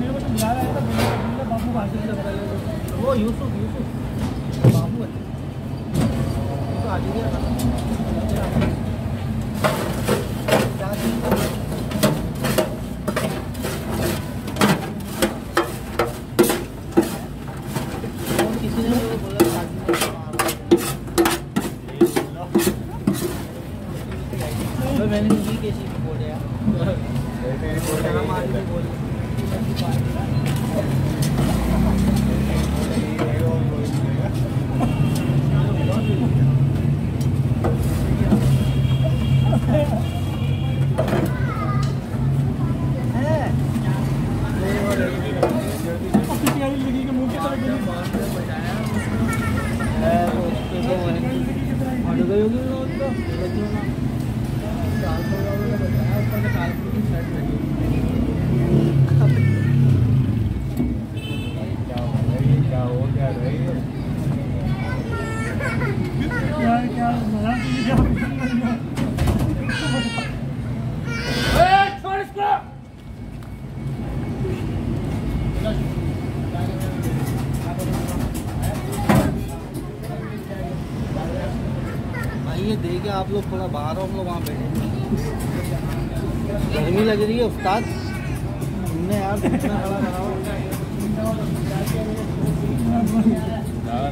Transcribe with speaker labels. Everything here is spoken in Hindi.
Speaker 1: मेरे को तो बुला रहा था बोला बाबू बाजू
Speaker 2: वो यूसुफ यूसुफ। बाबू है। तो आ गया किसी ने बोला तो मैंने की कैसी बोल रही है 여기 여기 여기 여기
Speaker 1: क्या छोड़
Speaker 2: देखिए आप लोग थोड़ा बाहर हम लोग वहाँ बैठे गर्मी लग रही है, उस्ताद। हमने यार इतना खड़ा करा हो।
Speaker 3: हाँ